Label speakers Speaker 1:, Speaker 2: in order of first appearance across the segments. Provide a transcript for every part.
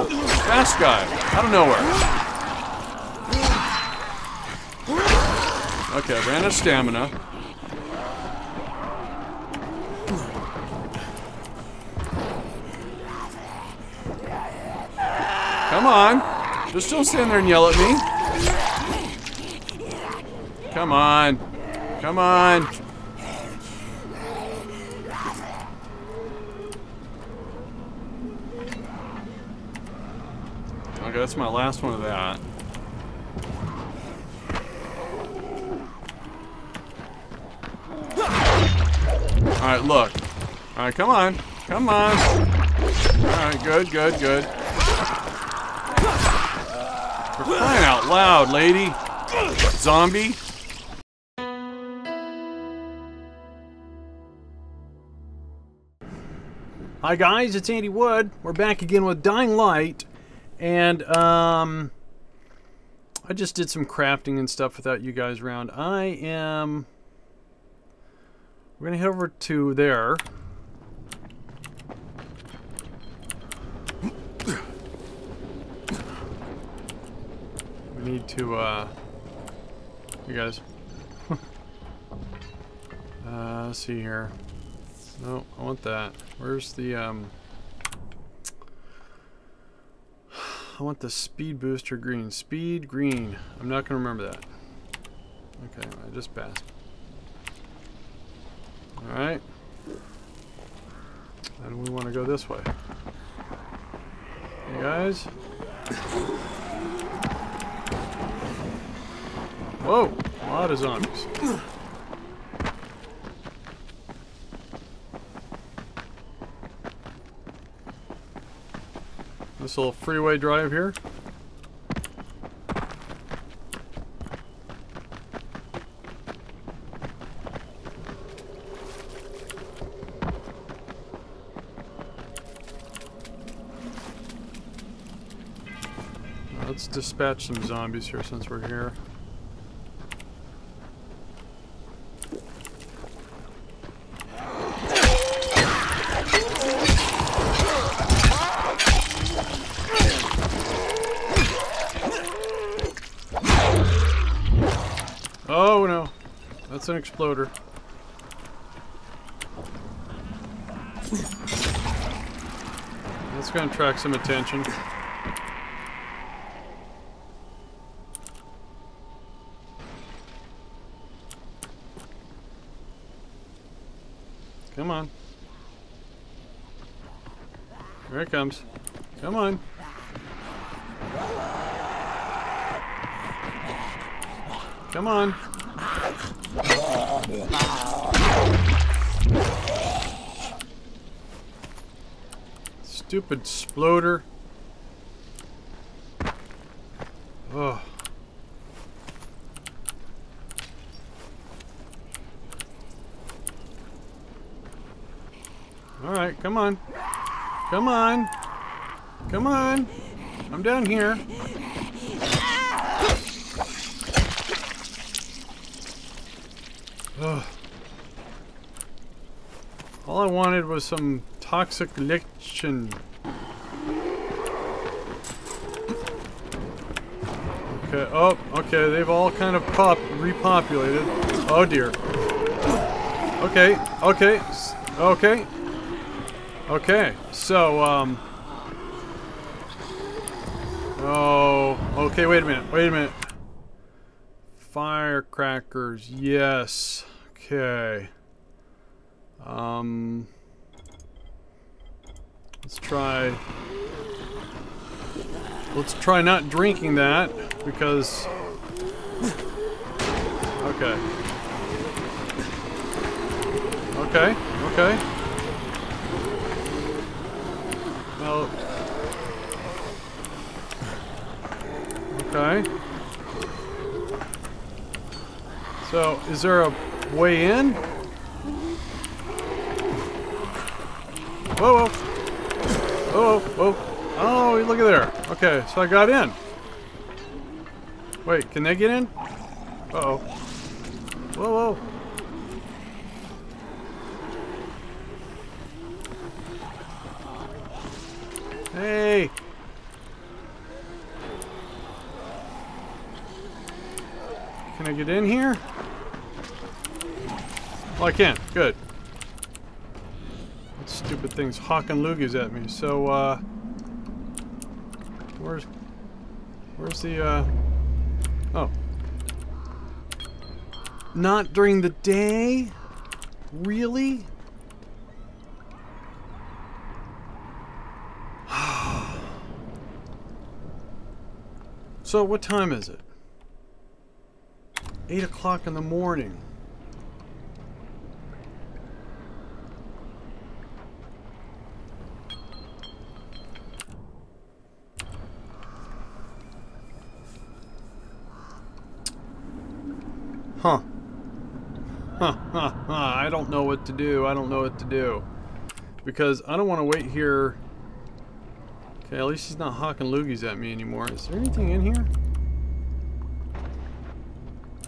Speaker 1: Fast guy. Out of nowhere. Okay, ran out of stamina. Come on. Just don't stand there and yell at me. Come on. Come on. That's my last one of that. Alright, look. Alright, come on. Come on. Alright, good, good, good. For crying out loud, lady. Zombie.
Speaker 2: Hi guys, it's Andy Wood. We're back again with Dying Light, and um, I just did some crafting and stuff without you guys around. I am. We're gonna head over to there. We need to, uh, you guys. uh, see here. No, I want that. Where's the, um... I want the speed booster green. Speed green. I'm not going to remember that. Okay, I just passed. Alright. And we want to go this way. Hey guys. Whoa! A lot of zombies. This little freeway drive here. Let's dispatch some zombies here since we're here. Oh no, that's an exploder. That's gonna attract some attention. Come on. Here it comes. Come on. Come on. Stupid sploder. Oh. Alright, come on. Come on. Come on. I'm down here. Ugh. All I wanted was some toxic lichen. Okay, oh, okay, they've all kind of pop repopulated. Oh dear. Okay, okay, okay. Okay, so, um... Oh, okay, wait a minute, wait a minute. Firecrackers, yes. Okay. Um... Let's try... Let's try not drinking that, because... Okay. Okay, okay. Well... Okay. So, is there a way in? Whoa, whoa. Oh, whoa, whoa. Oh, look at there. Okay, so I got in. Wait, can they get in? Uh-oh. Whoa, whoa. Hey! Can I get in here? Oh, I can't. Good. That stupid thing's hawking loogies at me. So, uh... Where's... Where's the, uh... Oh. Not during the day? Really? so, what time is it? 8 o'clock in the morning. Huh. Huh, huh, huh. I don't know what to do. I don't know what to do. Because I don't want to wait here. Okay, at least he's not hawking loogies at me anymore. Is there anything in here?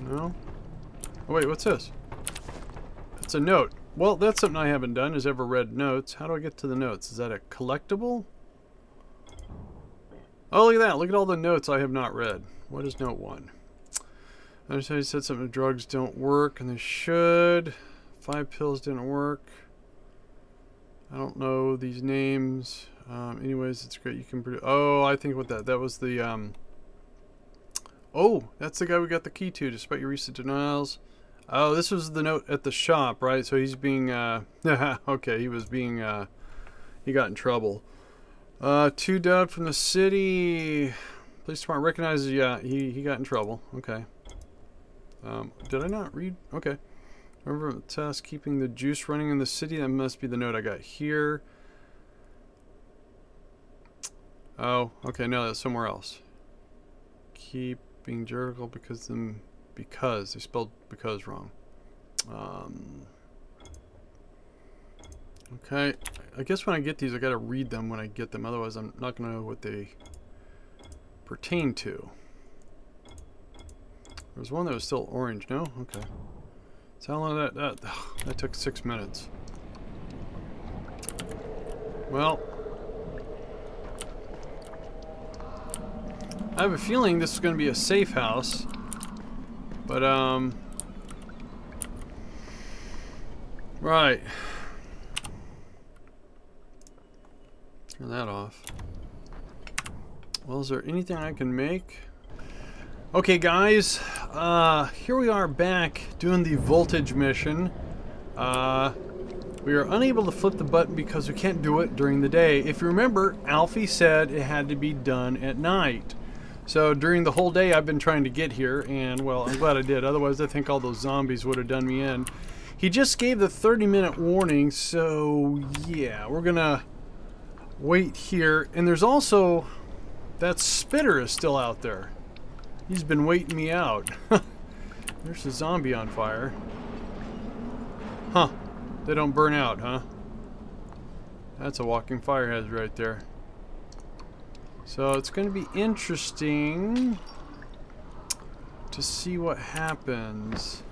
Speaker 2: No? Oh, wait, what's this? It's a note. Well, that's something I haven't done, is ever read notes. How do I get to the notes? Is that a collectible? Oh, look at that. Look at all the notes I have not read. What is note one? I understand you said something drugs don't work, and they should. Five pills didn't work. I don't know these names. Um, anyways, it's great. You can produce. Oh, I think what that that was the. Um, oh, that's the guy we got the key to, despite your recent denials. Oh, this was the note at the shop, right? So he's being. Uh, okay, he was being. Uh, he got in trouble. Uh, two down from the city. Police department recognizes. Yeah, he he got in trouble. Okay. Um, did I not read? Okay. Remember the test, keeping the juice running in the city. That must be the note I got here. Oh, okay. No, that's somewhere else. Keeping Jericho because them because they spelled because wrong. Um, okay. I guess when I get these, I gotta read them when I get them. Otherwise, I'm not gonna know what they pertain to. There was one that was still orange, no? Okay. So how long that, that, that took six minutes. Well. I have a feeling this is going to be a safe house. But, um... Right. Turn that off. Well, is there anything I can make? Okay guys, uh, here we are back doing the voltage mission. Uh, we are unable to flip the button because we can't do it during the day. If you remember, Alfie said it had to be done at night. So during the whole day I've been trying to get here and well, I'm glad I did. Otherwise I think all those zombies would have done me in. He just gave the 30 minute warning, so yeah, we're gonna wait here. And there's also, that spitter is still out there. He's been waiting me out. There's a zombie on fire. Huh. They don't burn out, huh? That's a walking fire hazard right there. So it's going to be interesting to see what happens.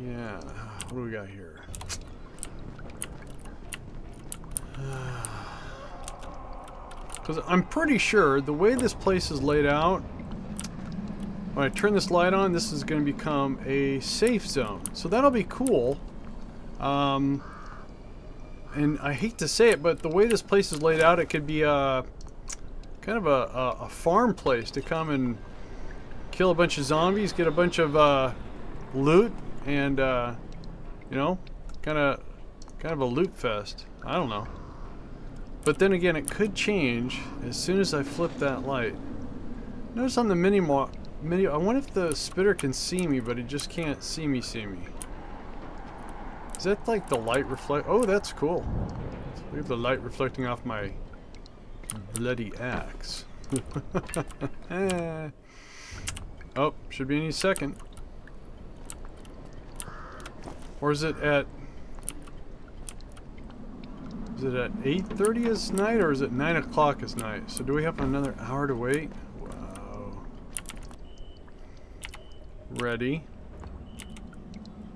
Speaker 2: Yeah. What do we got here? Ah. Because I'm pretty sure the way this place is laid out, when I turn this light on, this is going to become a safe zone. So that'll be cool. Um, and I hate to say it, but the way this place is laid out, it could be a kind of a, a, a farm place to come and kill a bunch of zombies, get a bunch of uh, loot, and uh, you know, kind of kind of a loot fest. I don't know. But then again, it could change as soon as I flip that light. Notice on the mini mini I wonder if the spitter can see me, but he just can't see me see me. Is that like the light reflect? Oh, that's cool. Look at the light reflecting off my bloody axe. Eh. oh, should be any second. Or is it at is it at 8.30 is night or is it 9 o'clock is night? So do we have another hour to wait? Wow. Ready.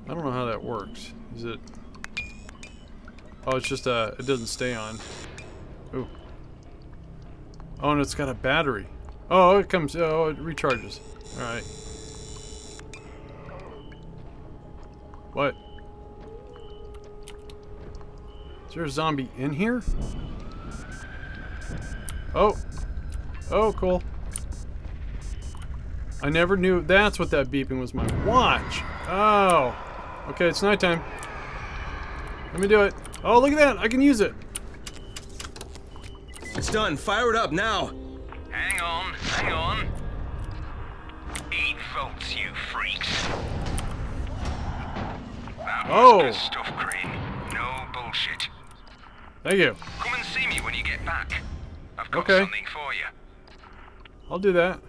Speaker 2: I don't know how that works. Is it... Oh, it's just uh, it doesn't stay on. Ooh. Oh, and it's got a battery. Oh, it comes. Oh, it recharges. All there a zombie in here? Oh. Oh, cool. I never knew. That's what that beeping was. My watch. Oh. Okay, it's nighttime. Let me do it. Oh, look at that. I can use it.
Speaker 3: It's done. Fire it up now.
Speaker 4: Hang on, hang on. Eight volts, you freaks. That was
Speaker 2: Oh. Thank you.
Speaker 4: Come and see me when you get back. I've got
Speaker 2: Okay.
Speaker 4: something for you.
Speaker 2: I'll do that.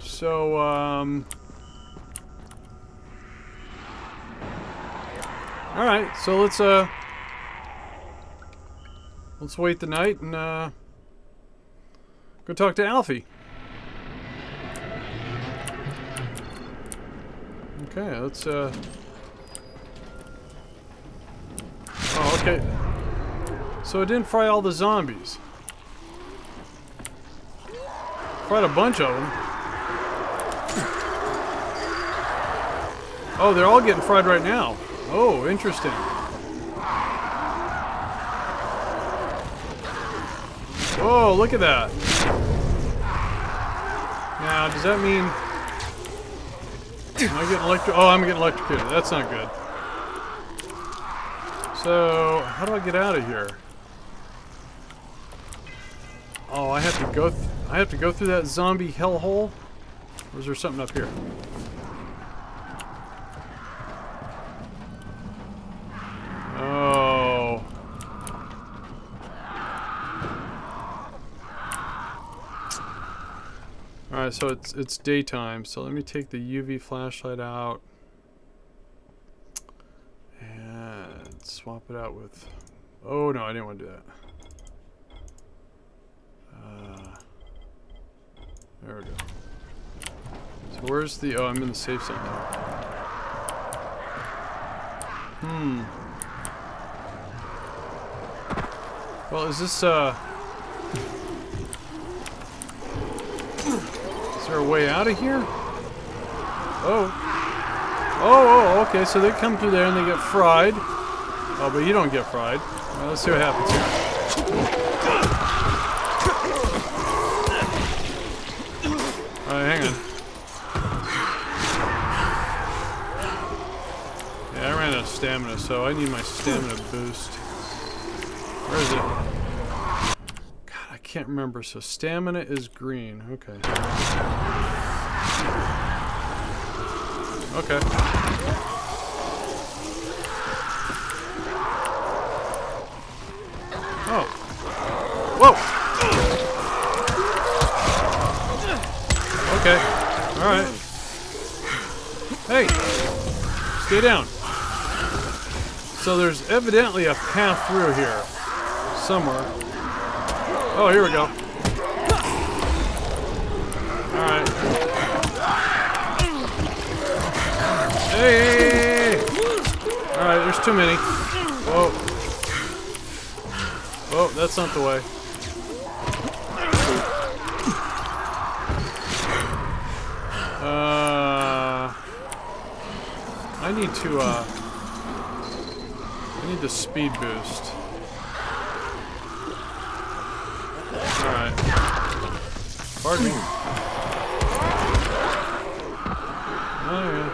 Speaker 2: So, um... Alright, so let's, uh... Let's wait the night and, uh... Go talk to Alfie. Okay, let's, uh... Okay. So it didn't fry all the zombies. Fried a bunch of them. Oh, they're all getting fried right now. Oh, interesting. Oh, look at that. Now, does that mean... Am I getting electro... Oh, I'm getting electrocuted. That's not good. So, how do I get out of here? Oh, I have to go. I have to go through that zombie hellhole. Or is there something up here? Oh. All right, so it's it's daytime. So let me take the UV flashlight out and swap it out with. Oh no, I didn't want to do that. Uh, there we go. So where's the... Oh, I'm in the safe zone now. Hmm. Well, is this, uh... Is there a way out of here? Oh. Oh, oh, okay, so they come through there and they get fried. Oh, but you don't get fried. Let's see what happens here. Alright, hang on. Yeah, I ran out of stamina, so I need my stamina boost. Where is it? God, I can't remember. So stamina is green. Okay. Okay. Whoa! Okay. Alright. Hey! Stay down. So there's evidently a path through here. Somewhere. Oh, here we go. Alright. Hey! Alright, there's too many. Whoa. Whoa, that's not the way. To, uh, I need the speed boost. Alright. Pardon me. Oh, yeah.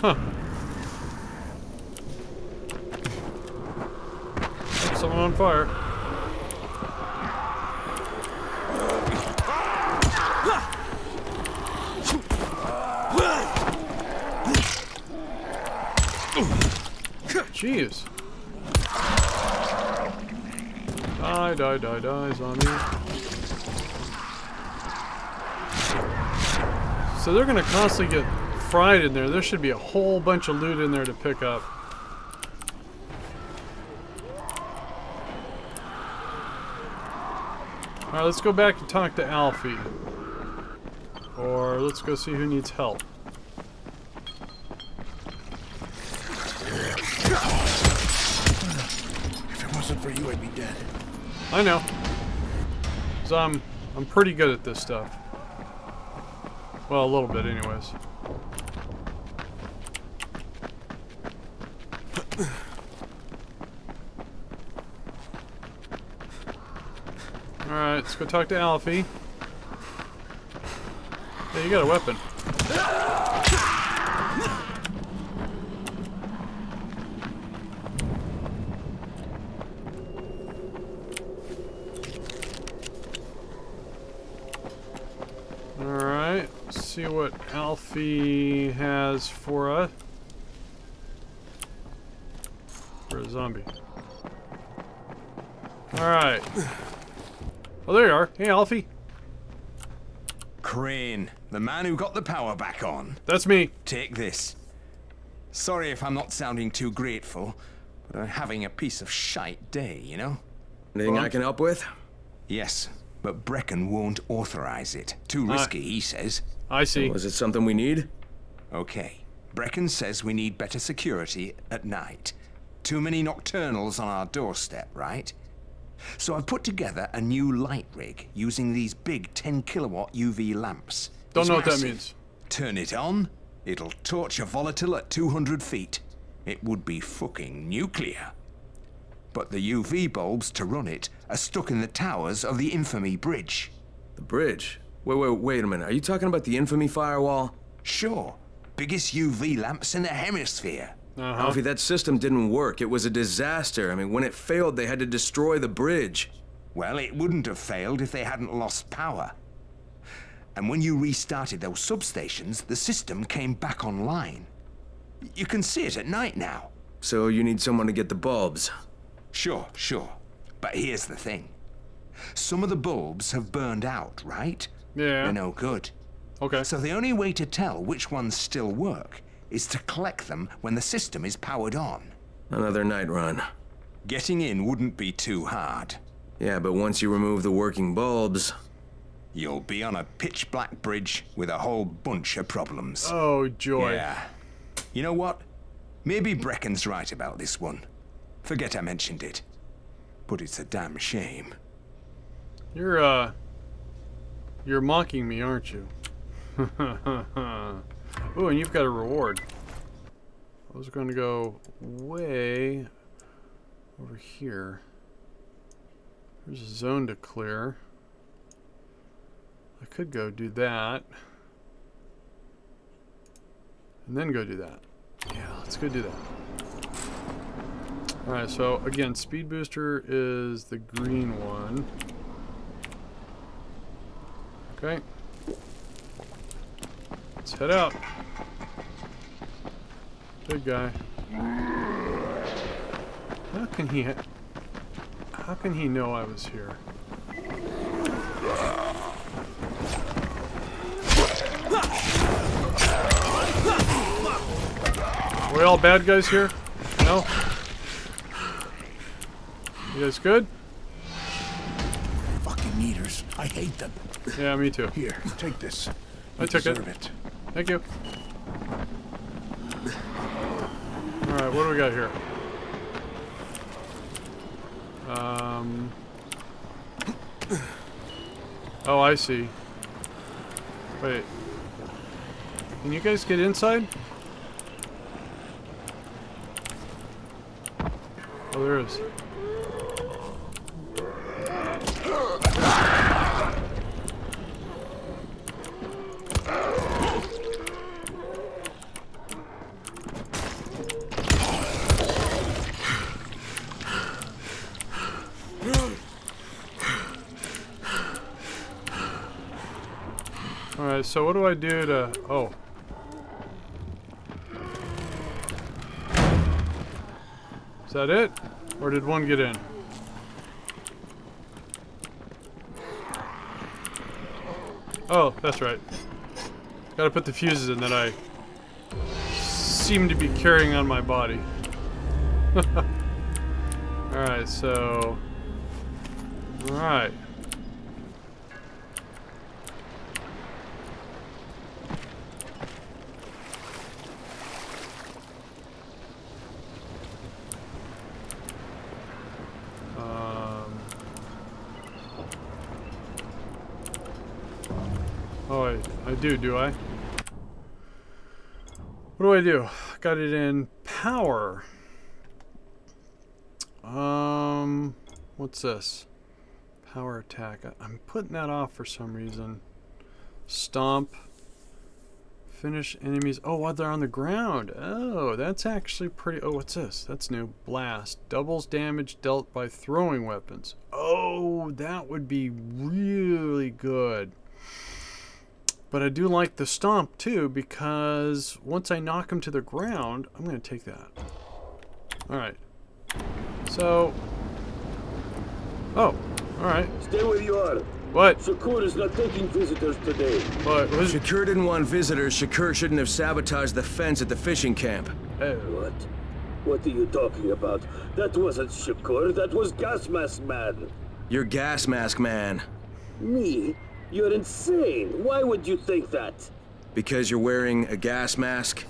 Speaker 2: Huh. Someone on fire. Die, die, die, die, zombie. So they're going to constantly get fried in there. There should be a whole bunch of loot in there to pick up. Alright, let's go back and talk to Alfie. Or let's go see who needs help.
Speaker 3: If it wasn't for you, I'd be dead.
Speaker 2: I know. So I'm I'm pretty good at this stuff. Well, a little bit, anyways. All right, let's go talk to Alfie. Hey, you got a weapon. Alright, let's see what Alfie has for us. For a zombie. Alright. Oh, there you are. Hey, Alfie.
Speaker 3: Crane, the man who got the power back on.
Speaker 2: That's me.
Speaker 3: Take this. Sorry if I'm not sounding too grateful, but I'm having a piece of shite day, you know?
Speaker 5: Anything I can help with?
Speaker 3: Yes, but Brecken won't authorize it. Too risky, he says.
Speaker 2: I see.
Speaker 5: Was it something we need?
Speaker 3: Okay. Brecken says we need better security at night. Too many nocturnals on our doorstep, right? So I've put together a new light rig using these big 10 kilowatt UV lamps.
Speaker 2: Don't
Speaker 3: It's
Speaker 2: know what that means.
Speaker 3: Turn it on, it'll torch a volatile at 200 feet. It would be fucking nuclear. But the UV bulbs to run it are stuck in the towers of the Infamy Bridge.
Speaker 5: The bridge. Wait, wait, wait a minute. Are you talking about the infamy firewall?
Speaker 3: Sure, biggest UV lamps in the hemisphere.
Speaker 2: Uh-huh.
Speaker 5: Alfie, that system didn't work. It was a disaster. I mean, when it failed, they had to destroy the bridge.
Speaker 3: Well, it wouldn't have failed if they hadn't lost power. And when you restarted those substations, the system came back online. You can see it at night now.
Speaker 5: So you need someone to get the bulbs.
Speaker 3: Sure, sure. But here's the thing. Some of the bulbs have burned out, right?
Speaker 2: Yeah.
Speaker 3: They're no good.
Speaker 2: Okay.
Speaker 3: So the only way to tell which ones still work is to collect them when the system is powered on.
Speaker 5: Another night run.
Speaker 3: Getting in wouldn't be too hard.
Speaker 5: Yeah, but once you remove the working bulbs,
Speaker 3: You'll be on a pitch black bridge with a whole bunch of problems.
Speaker 2: Oh, joy.
Speaker 3: Yeah. You know what? Maybe Brecken's right about this one. Forget I mentioned it. But it's a damn shame.
Speaker 2: You're, uh... You're mocking me, aren't you? Ooh, and you've got a reward. I was going to go way over here. There's a zone to clear. I could go do that. And then go do that. Yeah, let's go do that. Alright, so again, speed booster is the green one. Okay. Let's head out. Big guy. How can he How can he know I was here? Are we all bad guys here? No? You guys good?
Speaker 6: I hate them.
Speaker 2: Yeah, me too.
Speaker 6: Here, take this.
Speaker 2: I
Speaker 6: You
Speaker 2: took it.
Speaker 6: it.
Speaker 2: Thank you. Alright, what do we got here? Um. Oh, I see. Wait. Can you guys get inside? Oh, there is. So what do I do to... Oh. Is that it? Or did one get in? Oh, that's right. Gotta put the fuses in that I seem to be carrying on my body. Alright, so... Alright. I? Do, do I? What do I do? Got it in power. Um, what's this? Power attack. I'm putting that off for some reason. Stomp. Finish enemies. Oh, while they're on the ground. Oh, that's actually pretty. Oh, what's this? That's new. Blast. Doubles damage dealt by throwing weapons. Oh, that would be really good. But I do like the stomp too because once I knock him to the ground, I'm going to take that. Alright. So. Oh, alright.
Speaker 7: Stay where you are.
Speaker 2: What?
Speaker 7: Shakur is not taking visitors today.
Speaker 2: What? Was?
Speaker 5: Shakur didn't want visitors. Shakur shouldn't have sabotaged the fence at the fishing camp.
Speaker 2: Uh,
Speaker 7: What? What are you talking about? That wasn't Shakur, that was Gas Mask Man.
Speaker 5: You're gas mask man.
Speaker 7: Me? You're insane. Why would you think that?
Speaker 5: Because you're wearing a gas mask?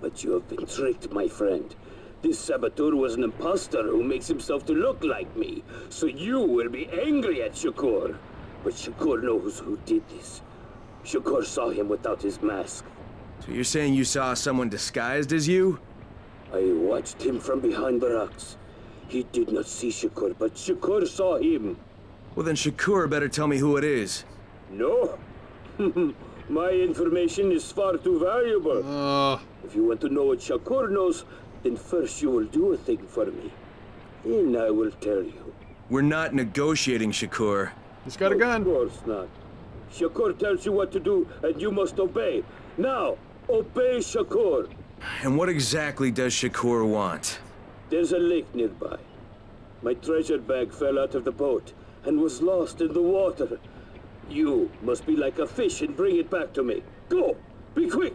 Speaker 7: But you have been tricked, my friend. This saboteur was an impostor who makes himself to look like me. So you will be angry at Shakur. But Shakur knows who did this. Shakur saw him without his mask.
Speaker 5: So you're saying you saw someone disguised as you?
Speaker 7: I watched him from behind the rocks. He did not see Shakur, but Shakur saw him.
Speaker 5: Well, then Shakur better tell me who it is.
Speaker 7: No. My information is far too valuable.
Speaker 2: uh,
Speaker 7: If you want to know what Shakur knows, then first you will do a thing for me. Then I will tell you.
Speaker 5: We're not negotiating, Shakur.
Speaker 2: he's got a gun.
Speaker 7: Of course not. Shakur tells you what to do, and you must obey. Now, obey Shakur.
Speaker 5: And what exactly does Shakur want?
Speaker 7: There's a lake nearby. My treasure bag fell out of the boat and was lost in the water. You must be like a fish and bring it back to me. Go! Be quick!